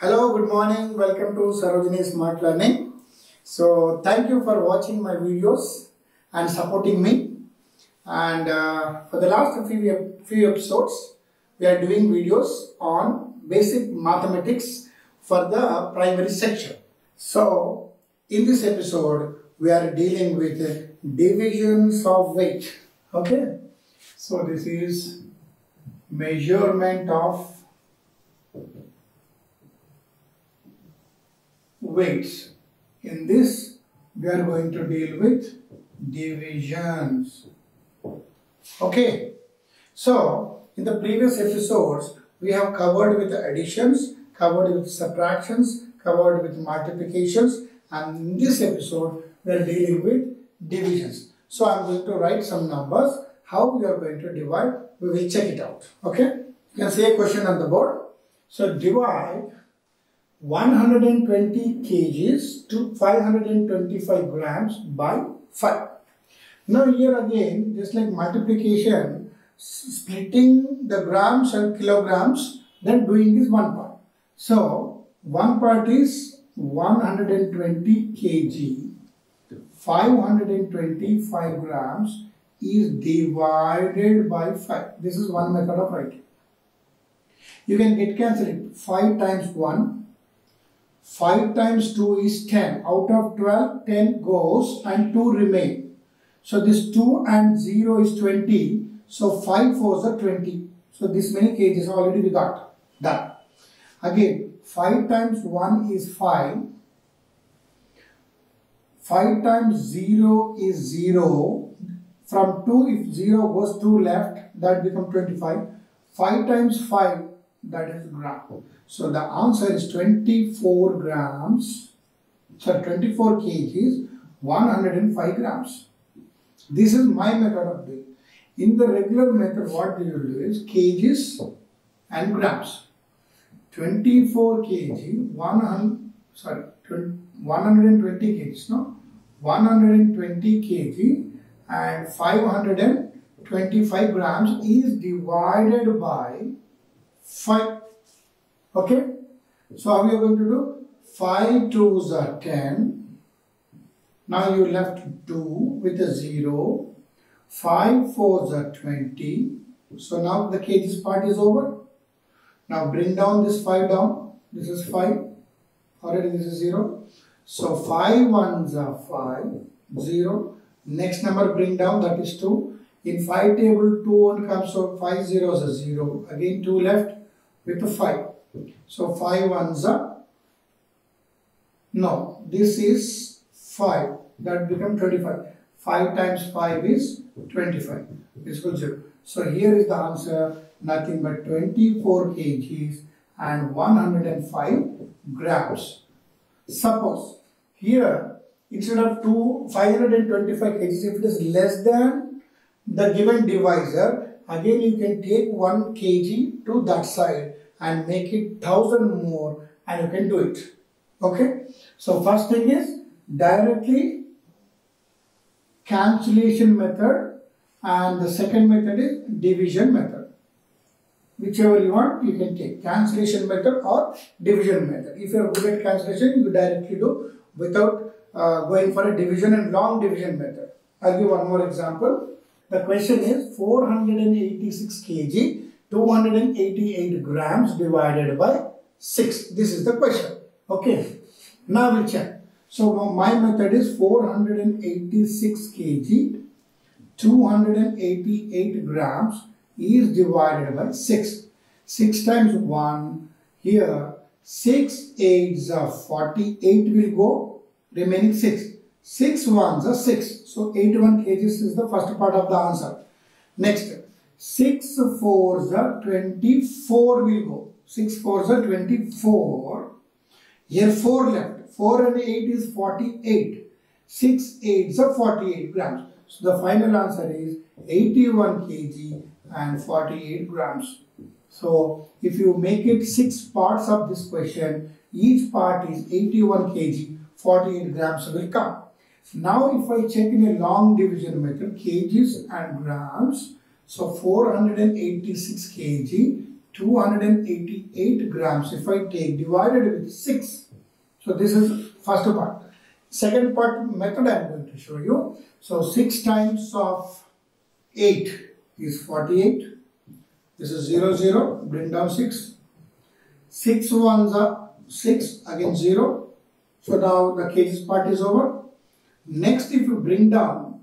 Hello, good morning. Welcome to Sarojini Smart Learning. So, thank you for watching my videos and supporting me. And uh, for the last few, few episodes, we are doing videos on basic mathematics for the primary section. So, in this episode, we are dealing with divisions of weight. Okay, so this is measurement of weights. In this, we are going to deal with divisions. Okay, so in the previous episodes, we have covered with additions, covered with subtractions, covered with multiplications, and in this episode, we are dealing with divisions. So I am going to write some numbers. How we are going to divide, we will check it out. Okay, you can see a question on the board. So divide 120 kgs to 525 grams by 5. Now here again, just like multiplication, splitting the grams and kilograms, then doing is one part. So, one part is 120 kg, 525 grams is divided by 5. This is one method of writing. You can get cancel it. 5 times 1 5 times 2 is 10. Out of 12, 10 goes and 2 remain. So this 2 and 0 is 20. So 5 fours are 20. So this many kgs already we got. Done. Again, 5 times 1 is 5. 5 times 0 is 0. From 2, if 0 goes 2 left, that becomes 25. 5 times 5, that is gram. So the answer is 24 grams, so 24 kgs, 105 grams. This is my method of doing. In the regular method, what we will do is kgs and grams. 24 kg, 100, sorry, 120 kgs, no? 120 kg and 525 grams is divided by 5 Okay. So how we are going to do? 5 twos are 10. Now you left 2 with a 0. 5 fours are 20. So now the kgs part is over. Now bring down this 5 down. This is 5. Already this is 0. So 5 ones are 5. 0. Next number bring down that is 2. In 5 table 2 1 comes so 5 zeros are 0. Again 2 left with a 5. So 5 ones are, no, this is 5, that becomes 25. 5 times 5 is 25, this equals 0. So here is the answer, nothing but 24 kgs and 105 grams. Suppose here, instead of 2, 525 kgs, if it is less than the given divisor, again you can take 1 kg to that side and make it thousand more and you can do it. Okay. So first thing is directly cancellation method and the second method is division method. Whichever you want you can take cancellation method or division method. If you are good at cancellation you directly do without uh, going for a division and long division method. I'll give one more example. The question is 486 kg 288 grams divided by 6. This is the question. Okay. Now we'll check. So my method is 486 kg, 288 grams is divided by 6. 6 times 1 here 6 8s are 48 will go remaining 6. 6 ones are 6. So 81 kgs is the first part of the answer. Next 6 fours are 24 will go. 6 fours are 24. Here 4 left. 4 and 8 is 48. 6 8s are 48 grams. So the final answer is 81 kg and 48 grams. So if you make it 6 parts of this question, each part is 81 kg, 48 grams will come. Now if I check in a long division method, kgs and grams, so 486 kg 288 grams if I take divided with 6. So this is first part. Second part method I am going to show you. So 6 times of 8 is 48. This is 0, 0. Bring down 6. 6 ones are 6 again 0. So now the kgs part is over. Next if you bring down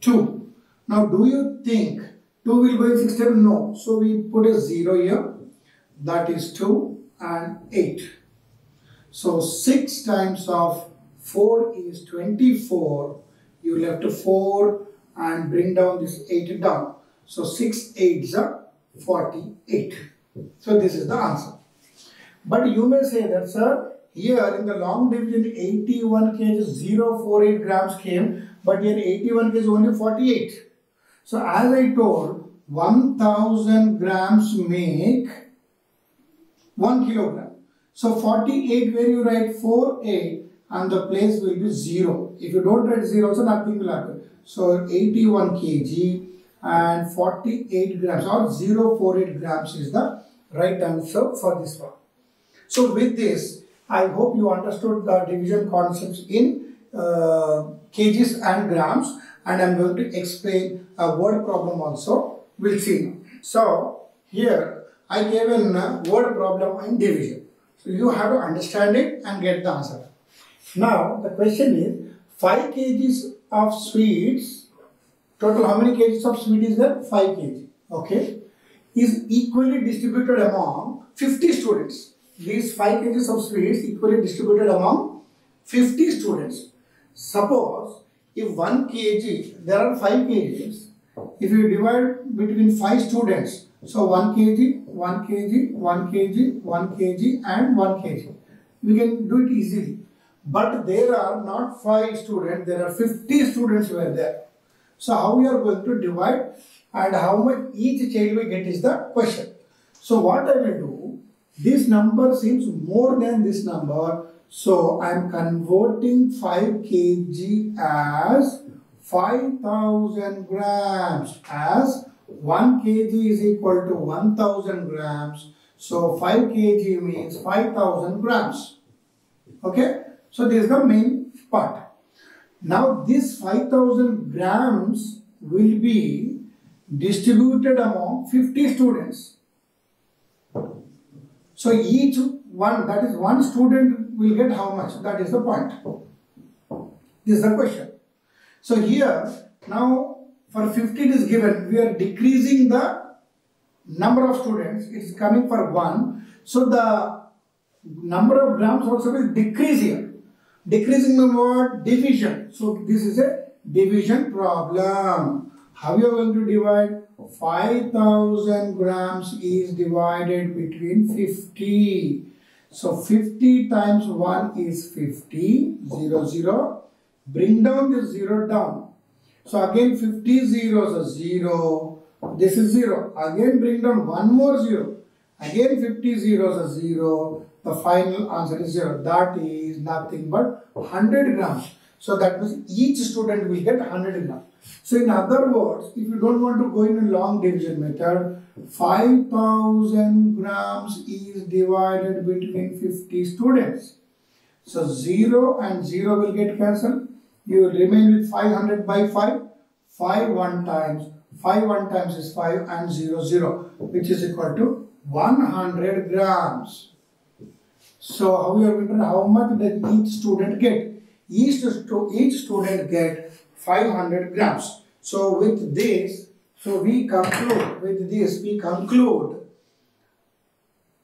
2. Now do you think 2 will go in 6 table? No. So we put a 0 here. That is 2 and 8. So 6 times of 4 is 24. You left 4 and bring down this 8 down. So 6 8s are 48. So this is the answer. But you may say that sir, here in the long division 81 kg 048 grams came but here 81 kg is only 48. So as I told 1000 grams make 1 kilogram. So 48 where you write 4 8 and the place will be 0. If you don't write 0 so nothing will happen. So 81 kg and 48 grams or 048 grams is the right answer for this one. So with this I hope you understood the division concepts in uh, kgs and grams and I am going to explain a word problem also. We'll see. So here I gave a word problem in division. So you have to understand it and get the answer. Now the question is 5 kgs of sweets, total how many kgs of sweet is there? 5 kg. Okay. Is equally distributed among 50 students these 5 kgs of sweets equally distributed among 50 students. Suppose if 1 kg, there are 5 kgs, if you divide between 5 students, so 1 kg, 1 kg, 1 kg, 1 kg and 1 kg. We can do it easily. But there are not 5 students, there are 50 students were there. So how we are going to divide and how much each child will get is the question. So what I will do, this number seems more than this number. So I am converting 5 kg as 5000 grams as 1 kg is equal to 1000 grams. So 5 kg means 5000 grams. Okay. So this is the main part. Now this 5000 grams will be distributed among 50 students. So each one, that is one student will get how much? That is the point. This is the question. So here, now for 50 it is given, we are decreasing the number of students, it is coming for 1. So the number of grams also will decrease here. Decreasing the word division. So this is a division problem. How you are going to divide? 5000 grams is divided between 50. So 50 times 1 is 50, 0, 0. Bring down this 0 down. So again 50 zeros are 0. This is 0. Again bring down one more 0. Again 50 zeros are 0. The final answer is 0. That is nothing but 100 grams. So that means each student will get 100 grams. So in other words, if you don't want to go in a long division method, 5000 grams is divided between 50 students. So 0 and 0 will get cancelled. You remain with 500 by 5. 5 1 times. 5 1 times is 5 and 0 0 which is equal to 100 grams. So how you are how much does each student get? Each, each student get 500 grams. So with this, so we conclude, with this we conclude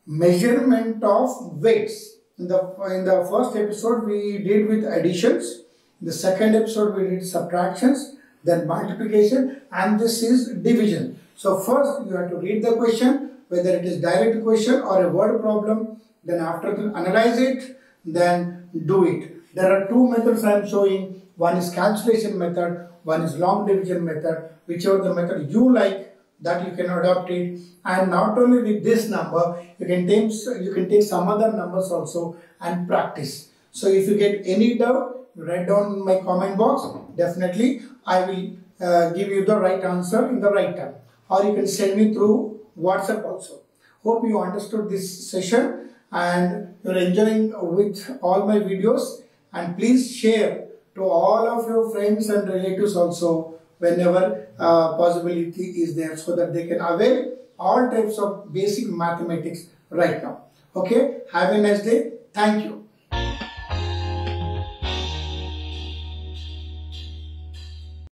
measurement of weights. In the, in the first episode we did with additions, in the second episode we did subtractions, then multiplication and this is division. So first you have to read the question, whether it is direct question or a word problem, then after analyze it, then do it. There are two methods I am showing one is cancellation method, one is long division method, whichever the method you like, that you can adopt it. And not only with this number, you can take, you can take some other numbers also and practice. So if you get any doubt, write down my comment box. Definitely, I will uh, give you the right answer in the right time. Or you can send me through WhatsApp also. Hope you understood this session and you're enjoying with all my videos and please share to all of your friends and relatives also whenever uh, possibility is there so that they can avail all types of basic mathematics right now. Okay, have a nice day. Thank you.